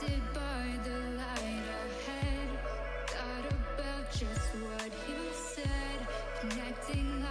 blinded by the light ahead. Thought about just what you said. Connecting